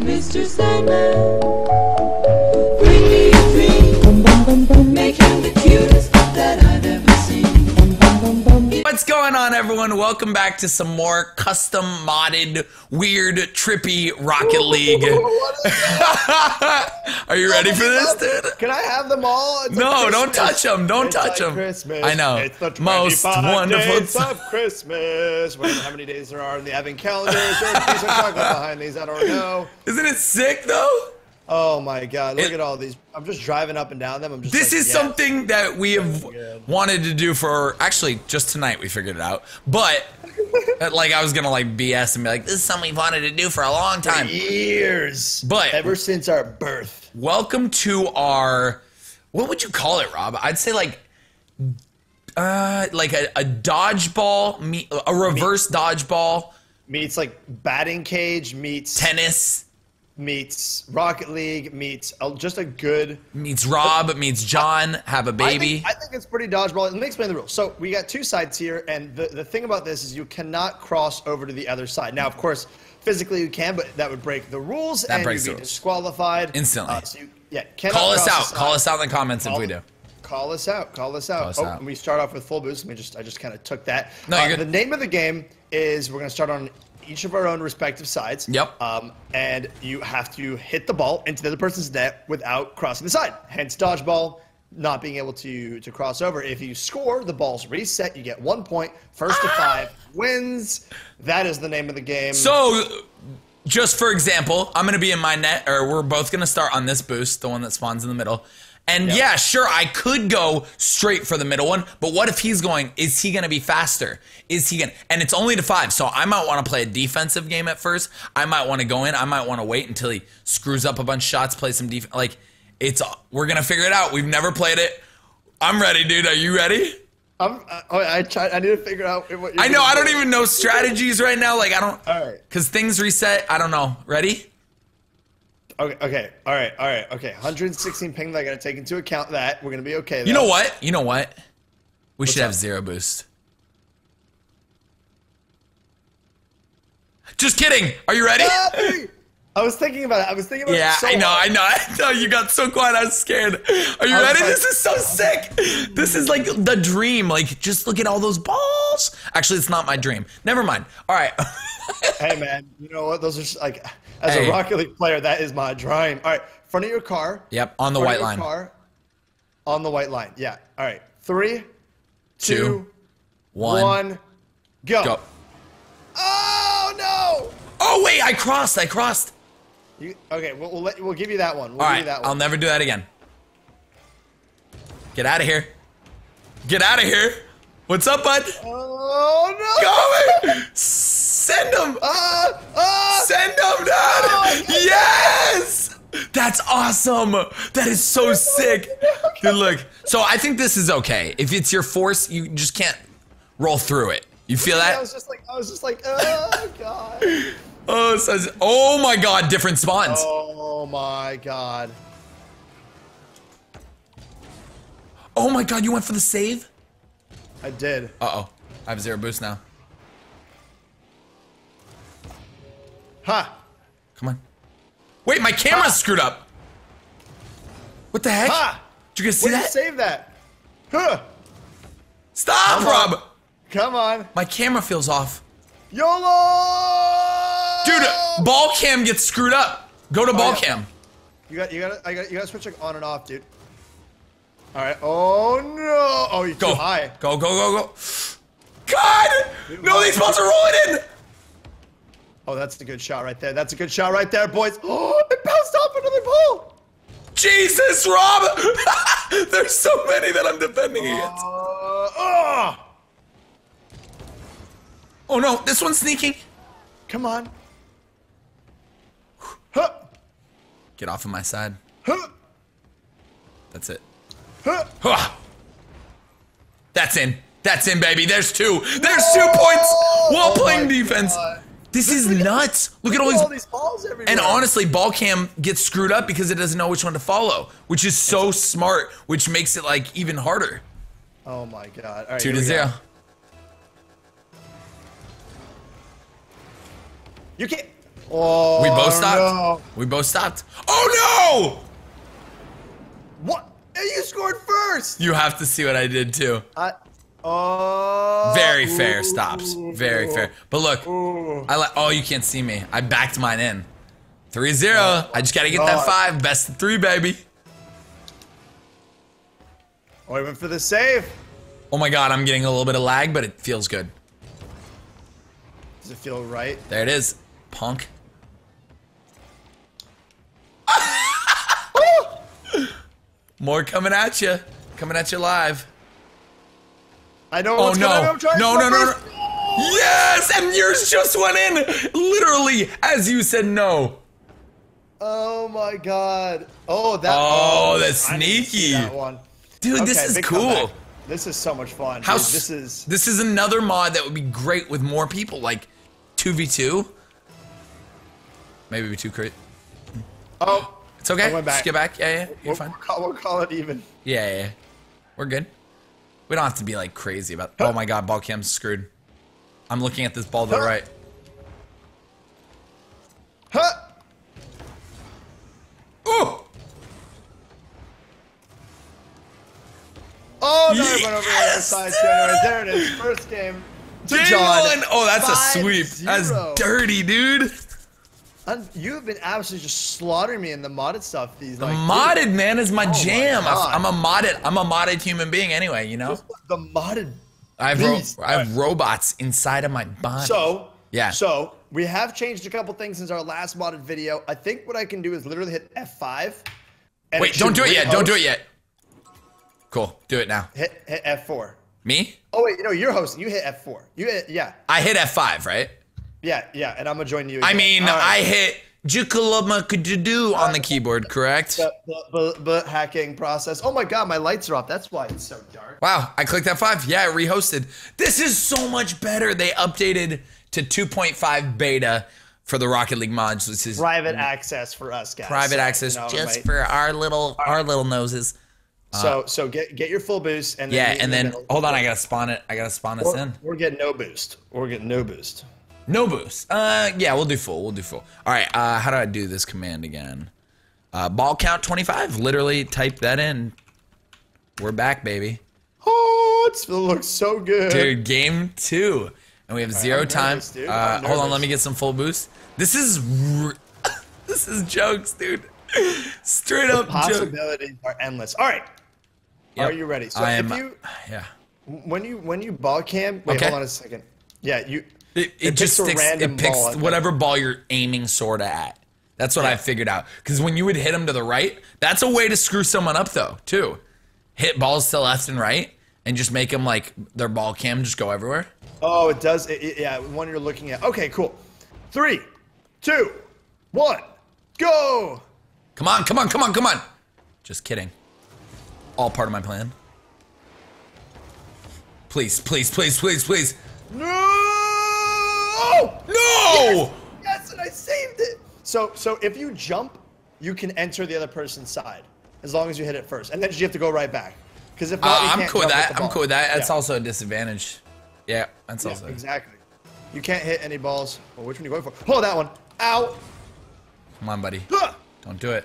Mr. Sandman, What's going on, everyone? Welcome back to some more custom modded, weird, trippy Rocket League. Are you ready for this, dude? Can I have them all? It's No, don't touch them. don't It's touch them. Christmas. I know. It's the Most wonderful days of Christmas. Whatever, how many days there are in the Advent calendar? Is there a piece of chocolate behind these? I don't know. Isn't it sick, though? Oh my God! Look It- at all these. I'm just driving up and down them. I'm just. This like, is yes. something that we have good. wanted to do for actually just tonight. We figured it out, but like I was gonna like BS and be like, "This is something we've wanted to do for a long time." years. But- ever since our birth. Welcome to our what would you call it, Rob? I'd say like uh like a, a dodgeball meet a reverse dodgeball Meets like batting cage. Meets tennis meets Rocket League. Meets just a good meets Rob meets Jon have a baby. think, I think it's pretty dodgeball. Let me explain the rules. So we got two sides here, and the, the thing about this is you cannot cross over to the other side. Now, of course, physically you can, but that would break the rules, and breaks you'd be rules. disqualified Instantly. Uh, so you, yeah, cannot Call us out. Call us out in the comments if we do. Call us out. Call us out. Call us oh, out. and we start off with full boost. Let me just I just kind of took that. No, Uh. The name of the game is we're gonna start on each of our own respective sides. Yep. Um, and you have to hit the ball into the other person's net without crossing the side. Hence dodgeball. Not being able to to cross over. If you score, the ball's reset. You get one point. First to five wins. That is the name of the game. So just for example, I'm gonna be in my net, or we're both gonna start on this boost, the one that spawns in the middle. And yeah, sure, I could go straight for the middle one, but what if he's going? Is he gonna be faster? Is he gonna? And it's only to five, so I might want to play a defensive game at first. I might want to go in. I might want to wait until he screws up a bunch of shots, play some defense. Like it's, we're gonna figure it out. We've never played it. I'm ready, dude. Are you ready? I'm, I, oh, I try. I need to figure out what. You're I know. I don't do. even know strategies right now. Like I don't, All right. because things reset. I don't know. Ready? Okay, okay, all right, all right, okay. 116 ping. I gotta take into account that we're gonna be okay. You know what? You know what? We should up? have zero boost. Just kidding. Are you ready? Ah, I was thinking about it. I was thinking about Yeah, it. So I know, hard. I know, I know. You got so quiet. I was scared. Are you ready? like- This is so sick. This is like the dream. Like, just look at all those balls. Actually, it's not my dream. Never mind. All right. Hey man, you know what? Those are just, like, as Hey. a Rocket League player, that is my dream. All right, front of your car. Yep, on the white line. Car, on the white line. Yeah. All right. Three, Two, two, One. one, go. Go. Oh no! Oh wait, I crossed. I crossed. You, okay, we'll we'll, let, we'll give you that one. We'll All give right. you that I'll never do that again. Get out of here. Get out of here. What's up, bud? oh no! Going. Send him. Ah! Ah! Send him, Oh, Dad! got yes! That's awesome! That is so sick. Dude, look. So I think this is okay. If it's your force, you just can't roll through it. You feel I that? was just like, I was just like, oh god. Oh, says, oh my god, different spawns. Oh my god. Oh my god, you went for the save? I did. Uh oh. I have zero boost now. Ha! Come on. Wait, my camera's screwed up. What the heck? Ha! Did you guys see to that? save that. Huh! Stop, Come on. Rob! Come on. My camera feels off. YOLO! Dude, ball cam gets screwed up. Go to ball yeah. cam. You got, you got, I got, you got to switch like on and off, dude. All right. Oh no! Oh, you're Go. too high. Go, go, go, go. God! No, these balls are rolling in! Oh, that's a good shot right there. That's a good shot right there, boys. Oh, it bounced off another ball. Jesus, Rob! There's so many that I'm defending against. Uh, oh! Oh no, this one's sneaking. Come on. Huh! Get off of my side. That's it. That's in. That's in, baby. There's two. There's two points while Oh playing defense. God. This is nuts. Look at all all these. these balls everywhere. And honestly, ball cam gets screwed up because it doesn't know which one to follow, which is so smart, which makes it like even harder. Oh my god. All right, Two to we go. zero. You can't. Oh, We both stopped. no. We both stopped. Oh no! What? You scored first. You have to see what I did too. I. Oh. Very fair stops. Very fair. But look, ooh. I like. Oh, you can't see me. I backed mine in. 3-0. I just gotta get that five. Best of three, baby. Oh, I went for the save. Oh my god, I'm getting a little bit of lag, but it feels good. Does it feel right? There it is. Punk. More coming at you. Coming at you live. I know Oh no. going on. I'm trying No, no, no, no. Yes, and yours just went in. Literally, as you said no. Oh my god. Oh, that. Oh, oh that's didn't see sneaky. That one. Dude, this is cool. comeback. This is so much fun. How Dude, this is. this is another mod that would be great with more people, like 2v2. Maybe we two crit. Oh, It's okay. I went back. Just get back. Yeah, yeah. You're we'll, fine. we'll call, we'll call it even. Yeah, yeah, yeah. We're good. We don't have to be like crazy about. Oh my god, ball cam's screwed. I'm looking at this ball to the right. Huh. Ooh! Oh, no, I went over the other side. January. There it is. First game. Jon. one! Oh, that's a sweep. That's dirty, dude. Un- You have been absolutely just slaughtering me in the modded stuff. These like modded man is my oh my jam. I, I'm a modded. I'm a modded human being anyway. You know. dude, the modded. I have ro- I have robots inside of my body. So Yeah. So we have changed a couple things since our last modded video. I think what I can do is literally hit F5. Wait, don't do it yet. Don't do it yet. Cool. Do it now. Hit hit F4. Me? Oh wait, no, you're hosting. You hit F4. You hit yeah, I hit F5, right? Yeah, yeah, and I'm gonna join you. I mean, right. I hit Jukalama on the keyboard, correct? the hacking process. Oh my god, my lights are off. That's why it's so dark. Wow, I clicked that five. Yeah, it rehosted. This is so much better. They updated to 2.5 beta for the Rocket League mods, which is Private access for us guys. private So, access you know, just for our little our little noses. Uh, so so get get your full boost and then Yeah, and then hold on, I gotta spawn it. I gotta spawn this in. We're getting no boost. We're getting no boost. No boost. Uh, yeah, we'll do full. We'll do full. All right. Uh, how do I do this command again? Uh, ball count 25. Literally type that in. We're back, baby. Oh, it looks so good. Dude, game two. And we have 0 I'm time. nervous. Uh, hold on, let me get some full boost. This is r- this is jokes, dude. Straight up jokes. Possibilities are endless. All right. Yep. Are you ready? So I am. if you yeah. when you when you ball cam, wait, Okay. hold on a second. Yeah, you. It, it, It just sticks. It picks ball, whatever ball you're aiming sorta at. That's what I figured out. Because when you would hit them to the right, that's a way to screw someone up, though. Too. Hit balls to left and right, and just make them like their ball cam just go everywhere. Oh, it does. It- yeah, one you're looking at. Okay, cool. Three, two, one, go. Come on, come on, come on, come on. Just kidding. All part of my plan. Please, please, please, please, please. No! No! Yes, and I saved it. So, so if you jump, you can enter the other person's side as long as you hit it first, and then you have to go right back. Because if not, Uh, I'm cool with that. I'm cool with that. That's Yeah. also a disadvantage. Yeah, that's Yeah, also. exactly. You can't hit any balls. Well, which one are you going for? Oh, that one. Ow. Come on, buddy. Huh. Don't do it.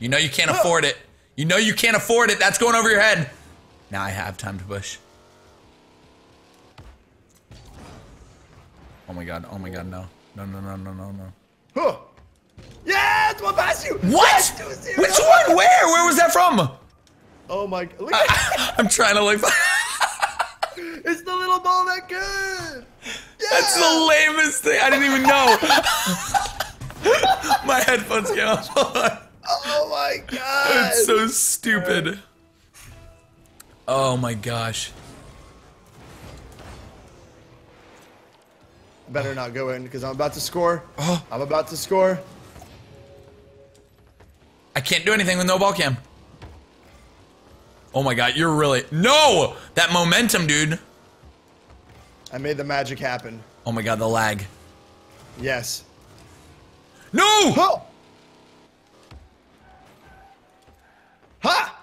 You know you can't afford it. You know you can't afford it. That's going over your head. Now I have time to push. Oh my god. Oh my god. No. No, no, no, no, no, no. Huh. Yeah, it's one past you. What? Yes, two zero. Which one? Where? Where was that from? Oh my! Look at I'm trying to look. It's the little ball that good. Yeah. That's the lamest thing. I didn't even know. my headphones came off. Oh my god. It's so stupid. Oh my gosh. Better not go in because I'm about to score. Oh. I'm about to score. I can't do anything with no ball cam. Oh my god, you're really no that momentum, dude. I made the magic happen. Oh my god, the lag. Yes. No! Oh. Ha!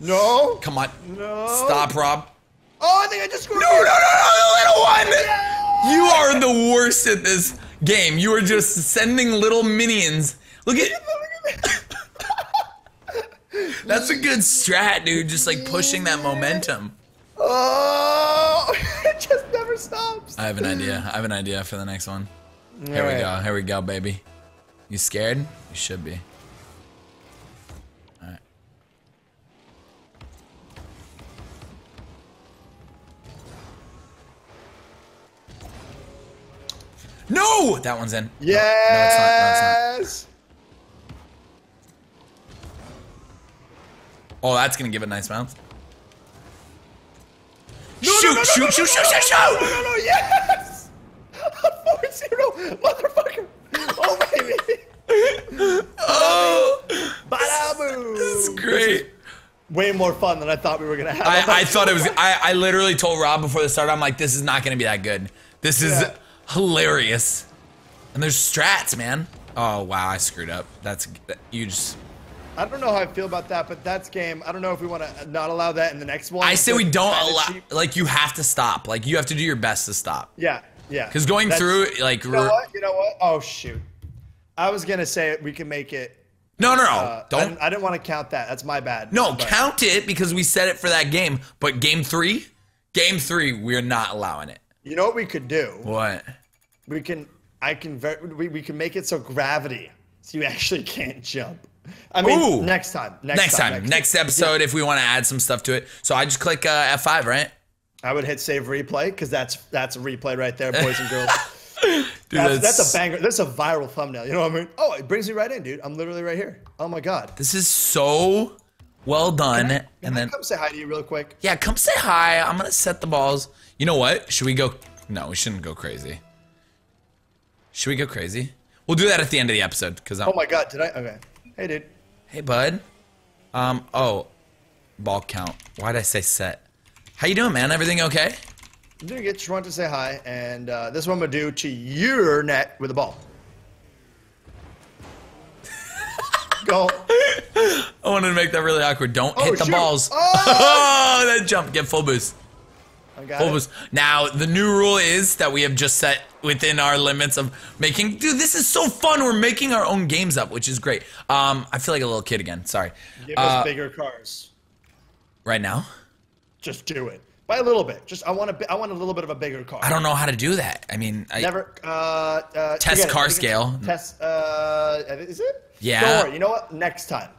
No. Come on. No. Stop, Rob. Oh, I think I just scored. No, no, no, no, the little one! You are the worst at this game. You are just sending little minions. Look at. That's a good strat, dude. Just like pushing that momentum. Oh, it just never stops. I have an idea. I have an idea for the next one. Here we go. Here we go, baby. You scared? You should be. No! That one's in. No, No. No. Yes. Oh, that's gonna give it a nice bounce. Shoot, no, shoot, shoot, shoot, shoot, No, no, no, yes. Four zero, motherfucker. Oh baby. Oh, Bada that's boom. great. Way more fun than I thought we were gonna have. I, I thought it was. I, I literally told Rob before the start. I'm like, this is not gonna be that good. This is Yeah. Hilarious. And there's strats, man. Oh wow, I screwed up. That's you just. I don't know how I feel about that, but that's game. I don't know if we want to not allow that in the next one. I say we don't allow. Like you have to stop. Like you have to do your best to stop. Yeah, yeah. Because going That's- through, like, You know what? You know what? Oh shoot. I was gonna say we can make it. no, no, no, Uh, don't. didn't, I didn't want to count that. That's my bad. No, But- count it because we set it for that game. But game three, game three, we're not allowing it. You know what we could do? What? We can. I can. Ver- we, we can make it so gravity, so you actually can't jump. I mean, Ooh. next time. Next, Next time, next episode, if we want to add some stuff to it. So I just click uh, F5, right? I would hit save replay because that's that's a replay right there, boys and girls. Dude, That's, that's a banger. That's a viral thumbnail. You know what I mean? Oh, it brings me right in, dude. I'm literally right here. Oh my god. This is so well done. Can and I then, come say hi to you real quick. yeah, come say hi. I'm gonna set the balls. You know what? Should we go? No, we shouldn't go crazy. Should we go crazy? We'll do that at the end of the episode because I'm. Oh my god, did I? Okay. Hey, dude. Hey, bud. Um. Oh, ball count. Why'd I say set? How you doing, man? Everything okay? I'm doing it. Just wanted to say hi, and uh, this one I'm gonna do to your net with the ball. Go. I wanted to make that really awkward. Don't Oh, hit the shoot. balls. Oh! Oh, that jump. Get full boost. I got Full it. boost. Now, the new rule is that we have just set within our limits of making. Dude, this is so fun. We're making our own games up, which is great. Um, I feel like a little kid again. Sorry. Give us Uh, bigger cars. right now, Just do it by a little bit. Just I want a I want a little bit of a bigger car. I don't know how to do that. I mean, I, Never. Uh, uh, Test car I think it's- scale. Test. Uh, is it? Yeah. Don't worry. You know what? Next time.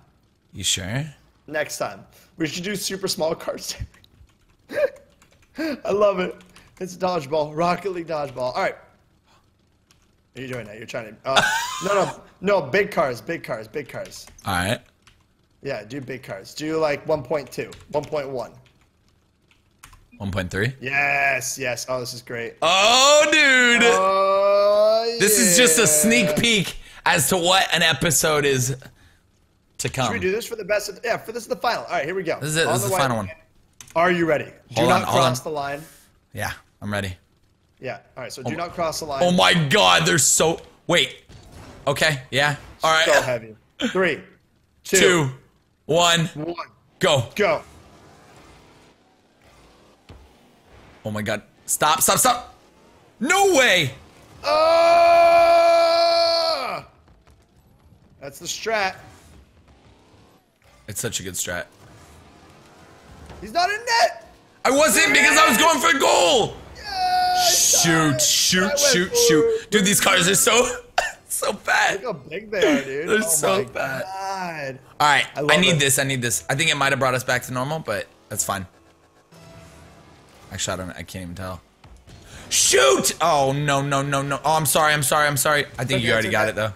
You sure? Next time. We should do super small cars. I love it. It's dodgeball. Rocket League dodgeball. All right. Are you doing that? You're trying to. Uh, no, no, no. Big cars. Big cars. Big cars. All right. Yeah, do big cars. Do like 1.2, 1.1. 1.3. Yes, yes. Oh, this is great. Oh, dude. Oh, this is just a sneak peek as to what an episode is to come. Should we do this for the best? Of, yeah, for this is the final. All right, here we go. This is it. This is the way. final one. Are you ready? Do Hold not on, hold cross on. the line. Yeah, I'm ready. Yeah. All right. So do oh not cross the line. Oh my god, they're so. Wait. Okay, yeah. All right. So heavy. Three, two, Two, one, one, go. go. Oh my god. Stop, stop, stop. No way. Oh! That's the strat. It's such a good strat. He's not in net. I wasn't because I was going for the goal. Yeah, Shoot, shoot, shoot, shoot. Dude, these cars are so, so bad. Look how big they are, dude. They're oh so bad. God. All right, I I, need it. this. I need this. I think it might have brought us back to normal, but that's fine. Actually, I don't. I can't even tell. Shoot! Oh no no no no! Oh, I'm sorry. I'm sorry. I'm sorry. I think Okay, you already got it though.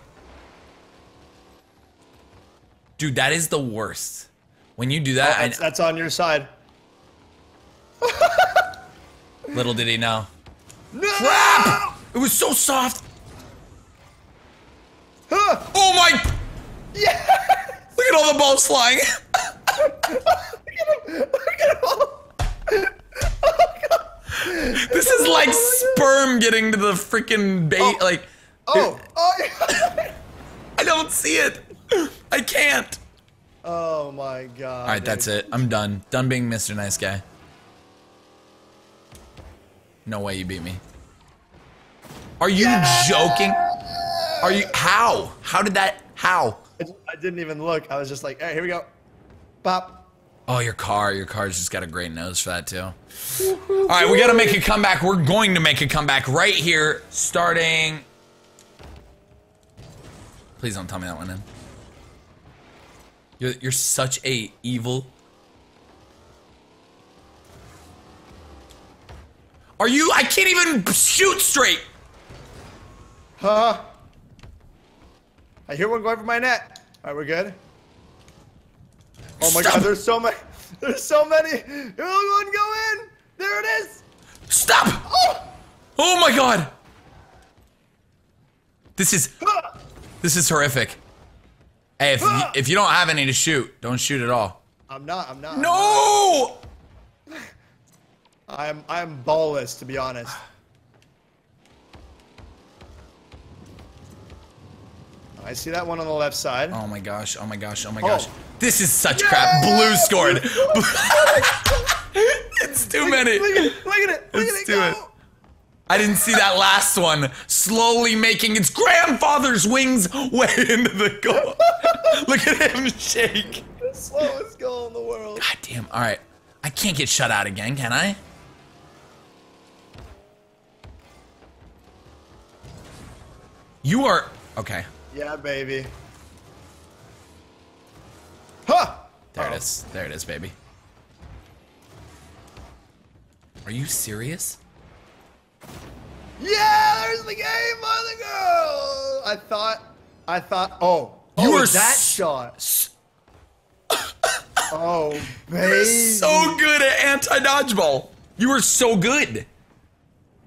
Dude, that is the worst. When you do that, oh, That's, that's on your side. Little did he know. No! Crap! It was so soft. Huh! Oh my! Yeah! Look at all the balls flying. Look at him! Look at him! Oh, God. this is like oh sperm getting to the freaking bait. Oh. Like, Oh! Oh! I don't see it. I can't. Oh my god. All right, that's it. I'm done. Done being Mr. Nice Guy. No way you beat me. Are you joking? Are you how? How did that how? I, didn't even look. I was just like, all right, here we go. Pop. Oh, your car. Your car's just got a great nose for that too. All right, we got to make a comeback. We're going to make a comeback right here, starting. Please don't tell me that one in. You're you're such a evil. Are you? I can't even shoot straight. Huh? I hear one going for my net. All right, we're good. Oh my Stop. god, there's so many. There's so many. One go in. There it is. Stop! Oh! Oh my god! This is this is horrific. Hey, if you, if you don't have any to shoot, don't shoot at all. I'm not. I'm not. No! I'm. I'm ballless to be honest. I see that one on the left side. Oh my gosh! Oh my gosh! Oh my oh. gosh! This is such crap. Blue scored. it's too many. Look at it. Look at it. Look Let's at it go. I didn't see that last one. Slowly making its grandfather's wings way into the goal. Look at him shake. The slowest goal in the world. God damn. All right. I can't get shut out again, can I? You are okay. Yeah, baby. Huh! There Uh-oh. it is. There it is, baby. Are you serious? Yeah, there's the game for the girl. I thought, I thought, oh, You oh, are that shot. oh, baby. You're so good at anti dodgeball. You were so good.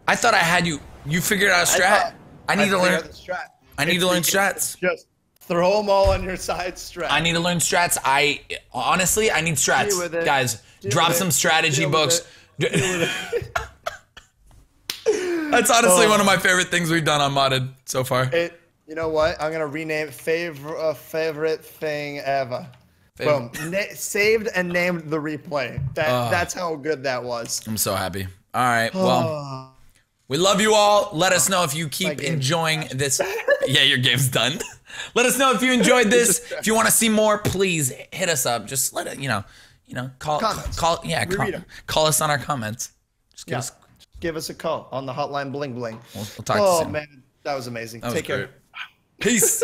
I thought I had you. You figured out a strat. thought- I, need to learn. the strat. I need It's to learn strats. Just throw them all on your side strat. I need to learn strats. I honestly, I need strats, Deal with it. guys. Deal drop some strategy Deal books. it. Deal with That's honestly Oh. one of my favorite things we've done on modded so far. it. You know what? I'm gonna rename favorite uh, favorite thing ever. Fav- Boom. Na- saved and named the replay. That Ah. that's how good that was. I'm so happy. All right, well. Oh. We love you all. Let us know if you keep enjoying this. Yeah, your game's done. Let us know if you enjoyed this. If you want to see more, please hit us up. Just let it, you know, you know, call, Comments. call, yeah, call, call us on our comments. Just give Yeah. us. Give us a call on the hotline bling bling. We'll, we'll talk to you oh man, that was amazing. That was Take care. great. Peace.